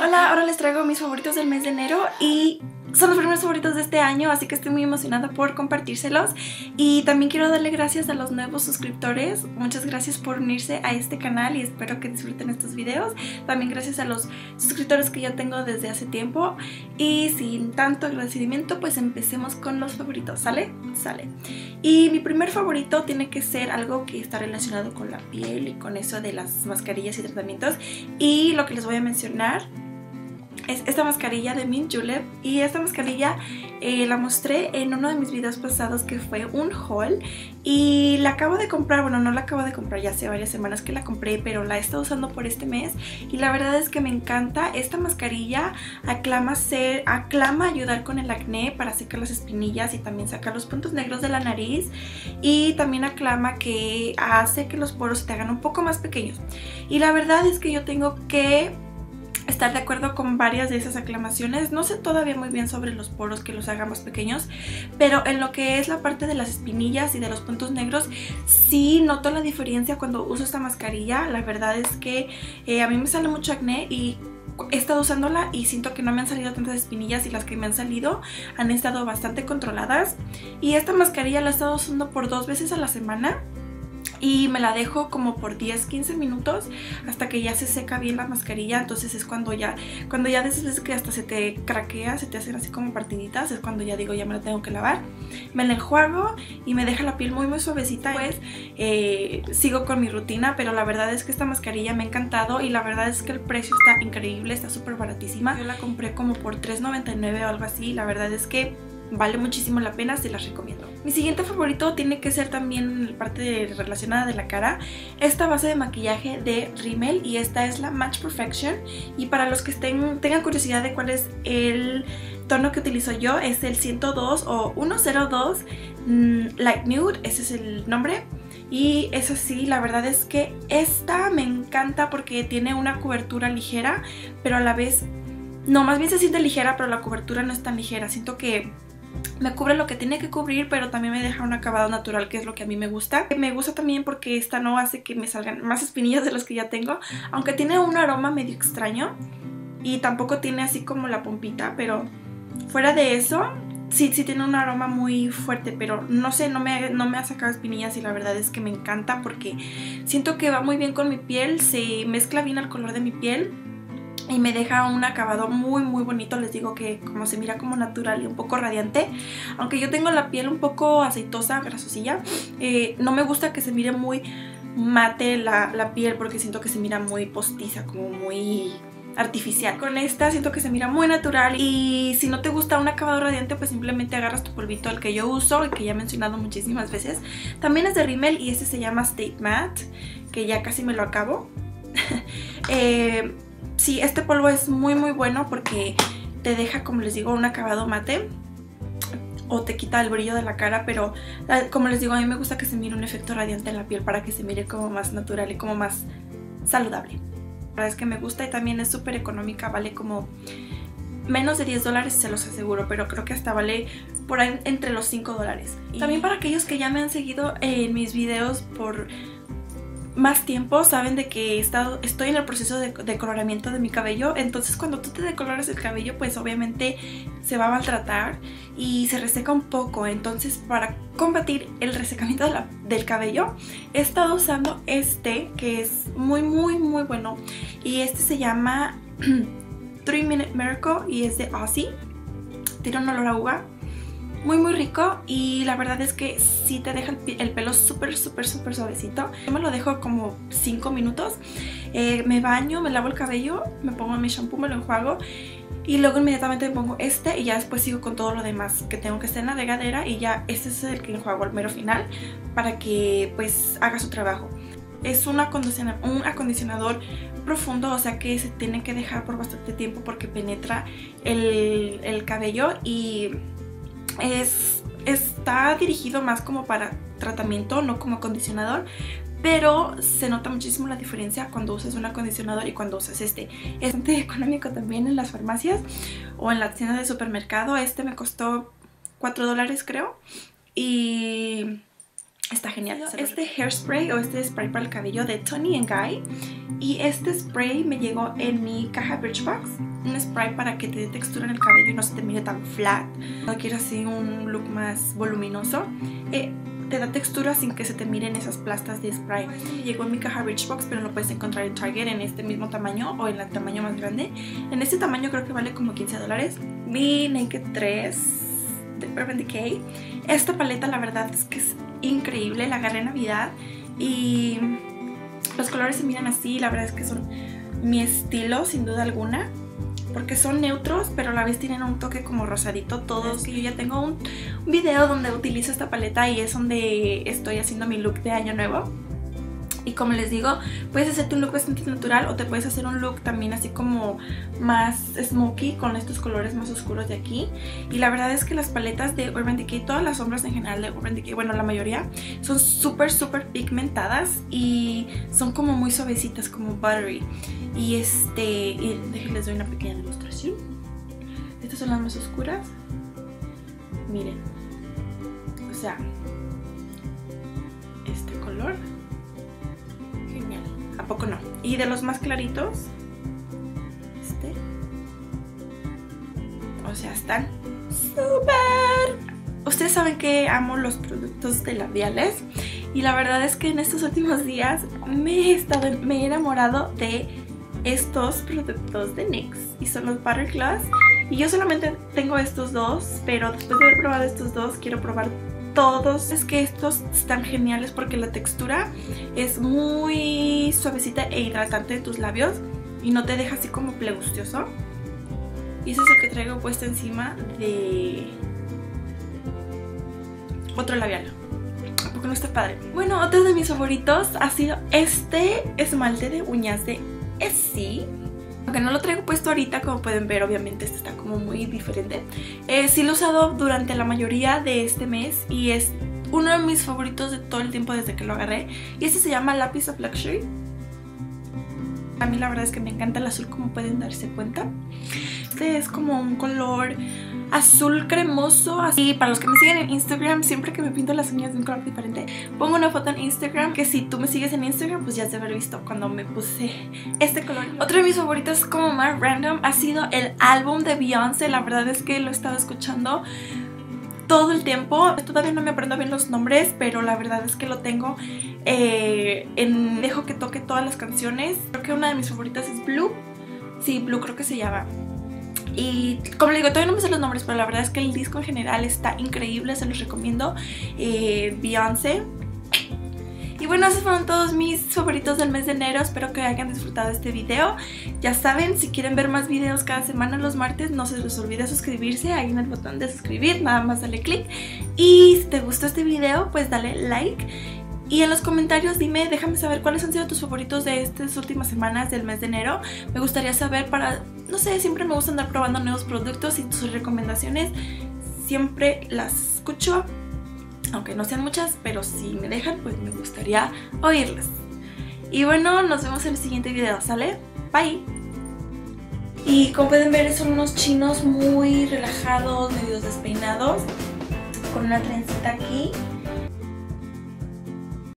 Hola, ahora les traigo mis favoritos del mes de enero y son los primeros favoritos de este año, así que estoy muy emocionada por compartírselos. Y también quiero darle gracias a los nuevos suscriptores. Muchas gracias por unirse a este canal y espero que disfruten estos videos. También gracias a los suscriptores que ya tengo desde hace tiempo. Y sin tanto agradecimiento, pues empecemos con los favoritos. ¿Sale? Sale. Y mi primer favorito tiene que ser algo que está relacionado con la piel y con eso de las mascarillas y tratamientos. Y lo que les voy a mencionar es esta mascarilla de Mint Julep. Y esta mascarilla eh, la mostré en uno de mis videos pasados que fue un haul. Y la acabo de comprar, bueno no la acabo de comprar ya hace varias semanas que la compré pero la he estado usando por este mes. Y la verdad es que me encanta esta mascarilla. Aclama ser, aclama ayudar con el acné para secar las espinillas y también sacar los puntos negros de la nariz. Y también aclama que hace que los poros se te hagan un poco más pequeños. Y la verdad es que yo tengo que estar de acuerdo con varias de esas aclamaciones. No sé todavía muy bien sobre los poros que los hagamos pequeños, pero en lo que es la parte de las espinillas y de los puntos negros, sí noto la diferencia cuando uso esta mascarilla. La verdad es que eh, a mí me sale mucho acné y he estado usándola y siento que no me han salido tantas espinillas y las que me han salido han estado bastante controladas. Y esta mascarilla la he estado usando por dos veces a la semana y me la dejo como por 10-15 minutos hasta que ya se seca bien la mascarilla. Entonces es cuando ya cuando ya veces que hasta se te craquea se te hacen así como partiditas es cuando ya digo ya me la tengo que lavar me la enjuago y me deja la piel muy muy suavecita. Pues eh, sigo con mi rutina pero la verdad es que esta mascarilla me ha encantado y la verdad es que el precio está increíble está súper baratísima. Yo la compré como por $3.99 o algo así. La verdad es que vale muchísimo la pena, se las recomiendo. Mi siguiente favorito tiene que ser también la parte relacionada de la cara, esta base de maquillaje de Rimmel y esta es la Match Perfection y para los que estén, tengan curiosidad de cuál es el tono que utilizo yo es el 102 o 102 mm, Light Nude, ese es el nombre. Y eso sí, la verdad es que esta me encanta porque tiene una cobertura ligera, pero a la vez, no, más bien se siente ligera, pero la cobertura no es tan ligera. Siento que me cubre lo que tiene que cubrir, pero también me deja un acabado natural, que es lo que a mí me gusta. Me gusta también porque esta no hace que me salgan más espinillas de las que ya tengo, aunque tiene un aroma medio extraño y tampoco tiene así como la pompita, pero fuera de eso, sí, sí tiene un aroma muy fuerte, pero no sé, no me, no me ha sacado espinillas y la verdad es que me encanta porque siento que va muy bien con mi piel, se mezcla bien al color de mi piel y me deja un acabado muy muy bonito, les digo que como se mira como natural y un poco radiante, aunque yo tengo la piel un poco aceitosa, grasosilla, eh, no me gusta que se mire muy mate la, la piel porque siento que se mira muy postiza, como muy artificial. Con esta siento que se mira muy natural y si no te gusta un acabado radiante pues simplemente agarras tu polvito el que yo uso y que ya he mencionado muchísimas veces. También es de Rimmel y este se llama State Matte que ya casi me lo acabo. eh, sí, este polvo es muy muy bueno porque te deja, como les digo, un acabado mate o te quita el brillo de la cara, pero como les digo, a mí me gusta que se mire un efecto radiante en la piel para que se mire como más natural y como más saludable. La verdad es que me gusta y también es súper económica, vale como menos de 10 dólares se los aseguro, pero creo que hasta vale por ahí entre los 5 dólares. También para aquellos que ya me han seguido en mis videos por más tiempo saben de que he estado, estoy en el proceso de decoloramiento de mi cabello. Entonces cuando tú te decoloras el cabello pues obviamente se va a maltratar y se reseca un poco. Entonces para combatir el resecamiento del cabello he estado usando este que es muy muy muy bueno. Y este se llama 3 Minute Miracle y es de Aussie. Tiene un olor a uva muy muy rico y la verdad es que sí te deja el, pelo súper súper súper suavecito. Yo me lo dejo como 5 minutos, eh, me baño, me lavo el cabello, me pongo mi shampoo, me lo enjuago y luego inmediatamente me pongo este y ya después sigo con todo lo demás que tengo que estar en la regadera y ya este es el que enjuago al mero final para que pues haga su trabajo. Es un acondicionador, un acondicionador profundo, o sea que se tiene que dejar por bastante tiempo porque penetra el, el cabello y es, está dirigido más como para tratamiento, no como acondicionador, pero se nota muchísimo la diferencia cuando usas un acondicionador y cuando usas este. Es bastante económico también en las farmacias o en la tienda de supermercado. Este me costó 4 dólares creo y Está genial. Este hairspray o este spray para el cabello de Tony Guy. Y este spray me llegó en mi caja Birchbox. Un spray para que te dé textura en el cabello y no se te mire tan flat. No quieres así un look más voluminoso. Eh, te da textura sin que se te miren esas plastas de spray. Me llegó en mi caja Birchbox, pero lo puedes encontrar en Target en este mismo tamaño o en el tamaño más grande. En este tamaño creo que vale como 15 dólares. Mi Naked 3 de Urban Decay. Esta paleta la verdad es que es increíble, la agarré en Navidad y los colores se miran así, la verdad es que son mi estilo sin duda alguna porque son neutros pero a la vez tienen un toque como rosadito todos. Y yo ya tengo un, un video donde utilizo esta paleta y es donde estoy haciendo mi look de año nuevo y como les digo, puedes hacerte un look bastante natural o te puedes hacer un look también así como más smoky con estos colores más oscuros de aquí. Y la verdad es que las paletas de Urban Decay, todas las sombras en general de Urban Decay, bueno la mayoría, son súper súper pigmentadas y son como muy suavecitas, como buttery. Y este, y les doy una pequeña demostración. Estas son las más oscuras. Miren. O sea, ¿A poco no? Y de los más claritos, este. O sea, están súper... Ustedes saben que amo los productos de labiales y la verdad es que en estos últimos días me he, estado, me he enamorado de estos productos de NYX y son los Butter Gloss y yo solamente tengo estos dos pero después de haber probado estos dos quiero probar todos. Es que estos están geniales porque la textura es muy suavecita e hidratante de tus labios y no te deja así como plegustioso. Y ese es el que traigo puesto encima de otro labial. Porque no está padre? Bueno, otro de mis favoritos ha sido este esmalte de uñas de Essie aunque no lo traigo puesto ahorita, como pueden ver, obviamente este está como muy diferente. Eh, sí lo he usado durante la mayoría de este mes y es uno de mis favoritos de todo el tiempo desde que lo agarré. Y este se llama Lapis of Luxury. A mí la verdad es que me encanta el azul como pueden darse cuenta. Este es como un color azul cremoso. Así, para los que me siguen en Instagram, siempre que me pinto las uñas de un color diferente, pongo una foto en Instagram que si tú me sigues en Instagram, pues ya te haber visto cuando me puse este color. Otro de mis favoritos como más random ha sido el álbum de Beyoncé. La verdad es que lo he estado escuchando todo el tiempo. Todavía no me aprendo bien los nombres, pero la verdad es que lo tengo eh, en... Dejo que toque todas las canciones. Creo que una de mis favoritas es Blue. Sí, Blue creo que se llama. Y como les digo, todavía no me sé los nombres, pero la verdad es que el disco en general está increíble, se los recomiendo. Eh, Beyoncé. Y bueno, esos fueron todos mis favoritos del mes de enero. Espero que hayan disfrutado este video. Ya saben, si quieren ver más videos cada semana los martes, no se les olvide suscribirse. Ahí en el botón de suscribir, nada más dale click. Y si te gustó este video, pues dale like. Y en los comentarios dime, déjame saber cuáles han sido tus favoritos de estas últimas semanas del mes de enero. Me gustaría saber para, no sé, siempre me gusta andar probando nuevos productos y tus recomendaciones siempre las escucho. Aunque no sean muchas, pero si me dejan, pues me gustaría oírlas. Y bueno, nos vemos en el siguiente video, ¿sale? Bye. Y como pueden ver son unos chinos muy relajados, medio despeinados, con una trencita aquí